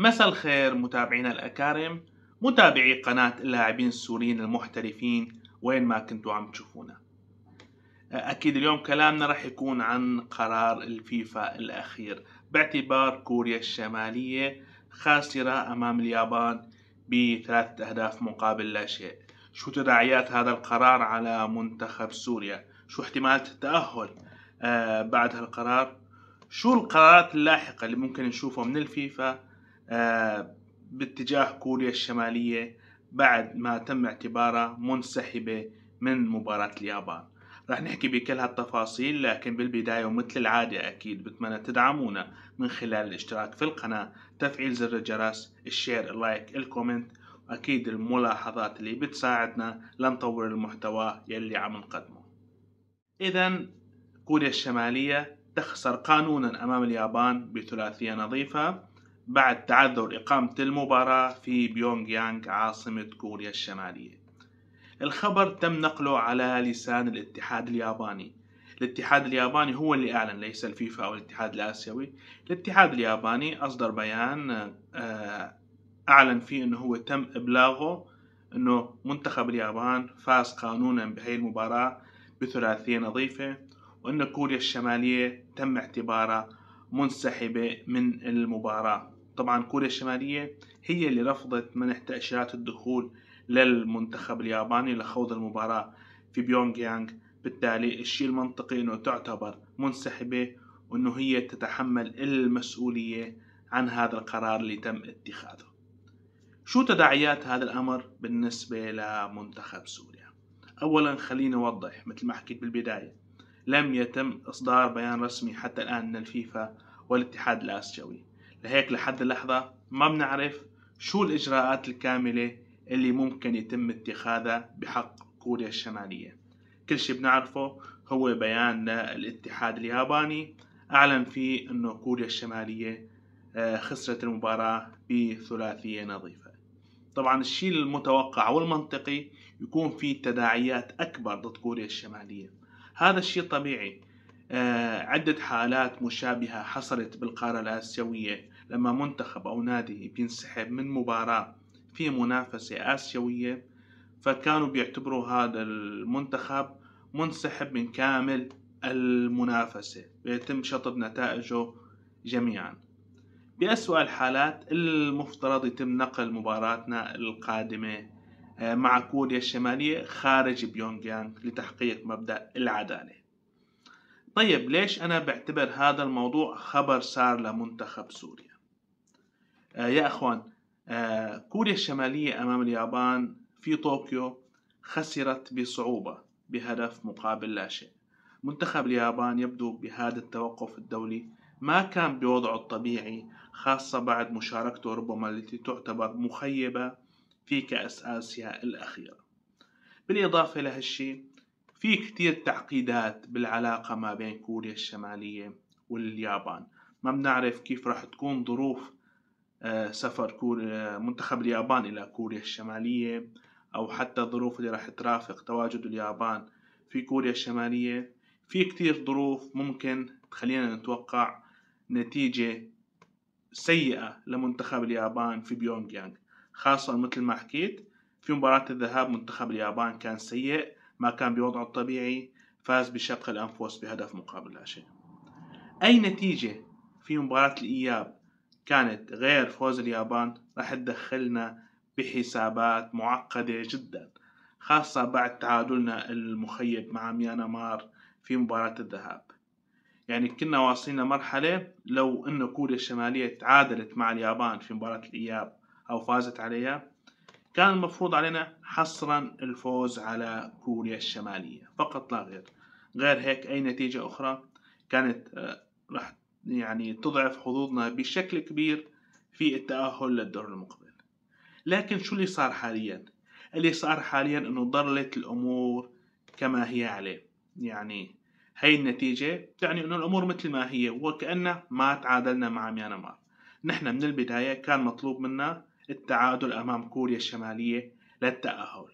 مساء الخير متابعينا الأكارم متابعي قناة اللاعبين السوريين المحترفين وين ما كنتوا عم تشوفونا. أكيد اليوم كلامنا رح يكون عن قرار الفيفا الأخير. باعتبار كوريا الشمالية خاسرة أمام اليابان بثلاثة أهداف مقابل لا شيء. شو تداعيات هذا القرار على منتخب سوريا؟ شو احتمالات التأهل؟ آه بعد هالقرار شو القرارات اللاحقة اللي ممكن نشوفها من الفيفا؟ باتجاه كوريا الشمالية بعد ما تم اعتبارها منسحبة من مباراة اليابان. رح نحكي بكل هالتفاصيل لكن بالبداية ومثل العادة أكيد بتمنى تدعمونا من خلال الاشتراك في القناة تفعيل زر الجرس ال share ال like ال comment. وأكيد الملاحظات اللي بتساعدنا لنطور المحتوى يلي عم نقدمه. إذا كوريا الشمالية تخسر قانونا أمام اليابان بثلاثية نظيفة. بعد تعذر إقامة المباراة في بيونغ يانغ عاصمة كوريا الشمالية. الخبر تم نقله على لسان الاتحاد الياباني. الاتحاد الياباني هو اللي أعلن ليس الفيفا أو الاتحاد الآسيوي. الاتحاد الياباني أصدر بيان آه، أعلن فيه أنه هو تم إبلاغه أنه منتخب اليابان فاز قانونا بهي المباراة بثلاثية نظيفة وأن كوريا الشمالية تم اعتبارها منسحبة من المباراة. طبعا كوريا الشمالية هي اللي رفضت منح تأشيرات الدخول للمنتخب الياباني لخوض المباراة في بيونغ يانغ بالتالي الشيء المنطقي إنه تعتبر منسحبة وإنه هي تتحمل المسؤولية عن هذا القرار اللي تم اتخاذه. شو تداعيات هذا الأمر بالنسبة لمنتخب سوريا؟ اولا خليني أوضح مثل ما حكيت بالبداية. لم يتم إصدار بيان رسمي حتى الآن من الفيفا والاتحاد الآسيوي. لهيك لحد اللحظة ما بنعرف شو الإجراءات الكاملة اللي ممكن يتم اتخاذها بحق كوريا الشمالية. كل شيء بنعرفه هو بيان الاتحاد الياباني. أعلن فيه أنه كوريا الشمالية آه، خسرت المباراة بثلاثية نظيفة. طبعا الشيء المتوقع والمنطقي يكون في تداعيات أكبر ضد كوريا الشمالية. هذا الشيء طبيعي. آه، عدة حالات مشابهة حصلت بالقارة الآسيوية لما منتخب أو نادي بينسحب من مباراة في منافسة آسيوية فكانوا بيعتبروا هذا المنتخب منسحب من كامل المنافسة بيتم شطب نتائجه جميعا. بأسوأ الحالات المفترض يتم نقل مباراتنا القادمة مع كوريا الشمالية خارج بيونغ يانغ لتحقيق مبدأ العدالة. طيب ليش أنا بعتبر هذا الموضوع خبر صار لمنتخب سوريا؟ آه، يا أخوان آه، كوريا الشمالية أمام اليابان في طوكيو خسرت بصعوبة بهدف مقابل لا شيء. منتخب اليابان يبدو بهذا التوقف الدولي ما كان بوضعه الطبيعي خاصة بعد مشاركته ربما التي تعتبر مخيبة في كأس آسيا الأخيرة. بالإضافة لهالشي في كتير تعقيدات بالعلاقة ما بين كوريا الشمالية واليابان. ما بنعرف كيف راح تكون ظروف آه، سفر كوريا منتخب اليابان إلى كوريا الشمالية أو حتى الظروف اللي راح ترافق تواجد اليابان في كوريا الشمالية. في كتير ظروف ممكن تخلينا نتوقع نتيجة سيئة لمنتخب اليابان في بيونغ يانغ. خاصة مثل ما حكيت في مباراة الذهاب منتخب اليابان كان سيء ما كان بوضعه الطبيعي فاز بشق الأنفس بهدف مقابل لا شيء. أي نتيجة في مباراة الإياب كانت غير فوز اليابان راح تدخلنا بحسابات معقدة جدا خاصة بعد تعادلنا المخيب مع ميانمار في مباراة الذهاب. يعني كنا واصلين لمرحلة لو أن كوريا الشمالية تعادلت مع اليابان في مباراة الإياب أو فازت عليها كان المفروض علينا حصرا الفوز على كوريا الشمالية فقط لا غير. غير هيك أي نتيجة أخرى كانت آه، راح يعني تضعف حظوظنا بشكل كبير في التأهل للدور المقبل. لكن شو اللي صار حاليا؟ اللي صار حاليا إنه ضلت الأمور كما هي عليه. يعني هي النتيجة تعني إنه الأمور مثل ما هي وكأنه ما تعادلنا مع ميانمار. نحن من البداية كان مطلوب منا التعادل أمام كوريا الشمالية للتأهل.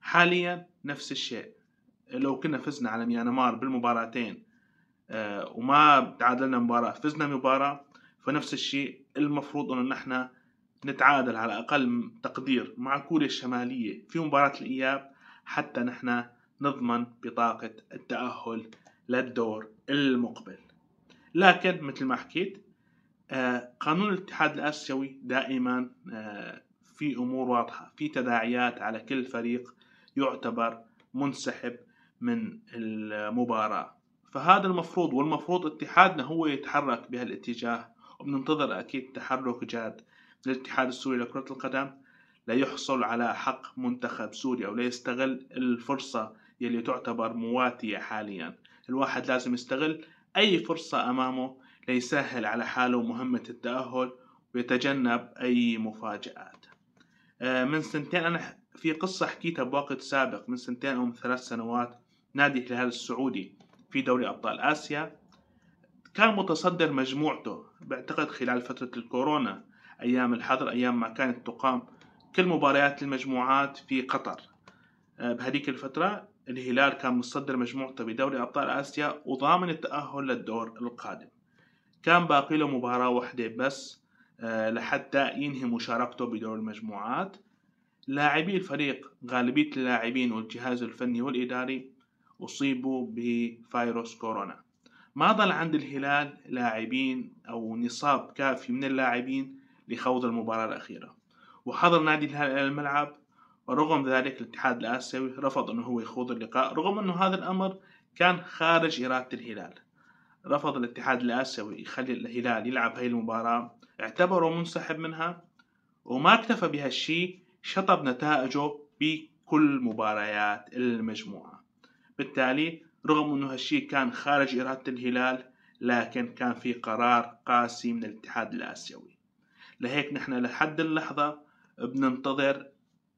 حاليا نفس الشيء. لو كنا فزنا على ميانمار بالمباراتين آه، وما تعادلنا مباراة فزنا مباراة فنفس الشيء المفروض إنه نحن نتعادل على أقل تقدير مع كوريا الشمالية في مباراة الإياب حتى نحن نضمن بطاقة التأهل للدور المقبل. لكن مثل ما حكيت قانون الاتحاد الآسيوي دائما آه، في أمور واضحة في تداعيات على كل فريق يعتبر منسحب من المباراة. فهذا المفروض والمفروض اتحادنا هو يتحرك بهالاتجاه وبننتظر أكيد تحرك جاد للاتحاد السوري لكرة القدم ليحصل على حق منتخب سوريا وليستغل الفرصة يلي تعتبر مواتية حاليا. الواحد لازم يستغل أي فرصة أمامه ليسهل على حاله مهمة التأهل ويتجنب أي مفاجآت. آه، من سنتين أنا في قصة حكيتها بوقت سابق من سنتين أو من ثلاث سنوات نادي الهلال السعودي في دوري أبطال آسيا. كان متصدر مجموعته بعتقد خلال فترة الكورونا أيام الحظر أيام ما كانت تقام كل مباريات المجموعات في قطر. آه، بهذيك الفترة الهلال كان متصدر مجموعته بدوري أبطال آسيا وضامن التأهل للدور القادم. كان باقي له مباراة واحدة بس آه، لحتى ينهي مشاركته بدور المجموعات. لاعبي الفريق غالبية اللاعبين والجهاز الفني والإداري أصيبوا بفيروس كورونا. ما ظل عند الهلال لاعبين أو نصاب كافي من اللاعبين لخوض المباراة الأخيرة. وحضر نادي الهلال إلى الملعب. ورغم ذلك الاتحاد الآسيوي رفض أنه هو يخوض اللقاء رغم أنه هذا الأمر كان خارج إرادة الهلال. رفض الاتحاد الآسيوي يخلي الهلال يلعب هاي المباراة اعتبره منسحب منها وما اكتفى بهالشي شطب نتائجه بكل مباريات المجموعة. بالتالي رغم أنه هالشي كان خارج إرادة الهلال لكن كان في قرار قاسي من الاتحاد الآسيوي. لهيك نحن لحد اللحظة بننتظر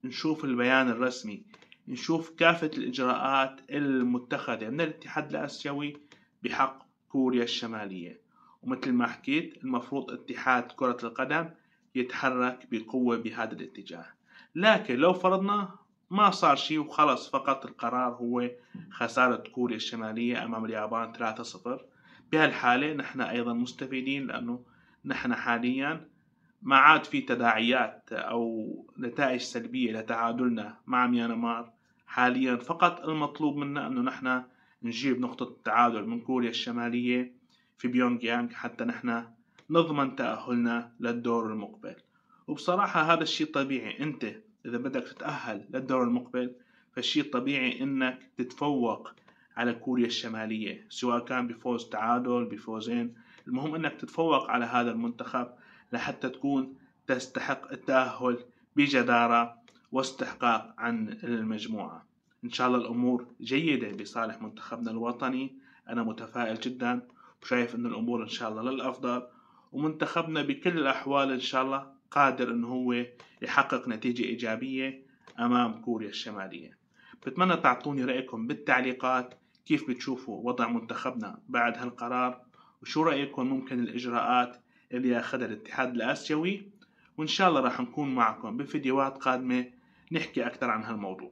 نشوف البيان الرسمي نشوف كافة الإجراءات المتخذة من الاتحاد الآسيوي بحق كوريا الشمالية. ومثل ما حكيت المفروض اتحاد كرة القدم يتحرك بقوة بهذا الاتجاه. لكن لو فرضنا ما صار شيء وخلص فقط القرار هو خسارة كوريا الشمالية أمام اليابان 3-0 بهالحالة نحن أيضا مستفيدين لأنه نحن حاليا ما عاد في تداعيات أو نتائج سلبية لتعادلنا مع ميانمار. حاليا فقط المطلوب منا أنه نحن نجيب نقطة التعادل من كوريا الشمالية في بيونغ يانغ حتى نحن نضمن تأهلنا للدور المقبل. وبصراحة هذا الشيء طبيعي. أنت إذا بدك تتأهل للدور المقبل فالشيء الطبيعي أنك تتفوق على كوريا الشمالية سواء كان بفوز تعادل بفوزين المهم أنك تتفوق على هذا المنتخب لحتى تكون تستحق التأهل بجدارة واستحقاق عن المجموعة. إن شاء الله الأمور جيدة بصالح منتخبنا الوطني. أنا متفائل جدا وشايف أن الأمور إن شاء الله للأفضل ومنتخبنا بكل الأحوال إن شاء الله قادر أنه هو يحقق نتيجة إيجابية أمام كوريا الشمالية. بتمنى تعطوني رأيكم بالتعليقات كيف بتشوفوا وضع منتخبنا بعد هالقرار وشو رأيكم ممكن الإجراءات اللي ياخذها الاتحاد الآسيوي؟ وإن شاء الله راح نكون معكم بفيديوهات قادمة نحكي أكثر عن هالموضوع.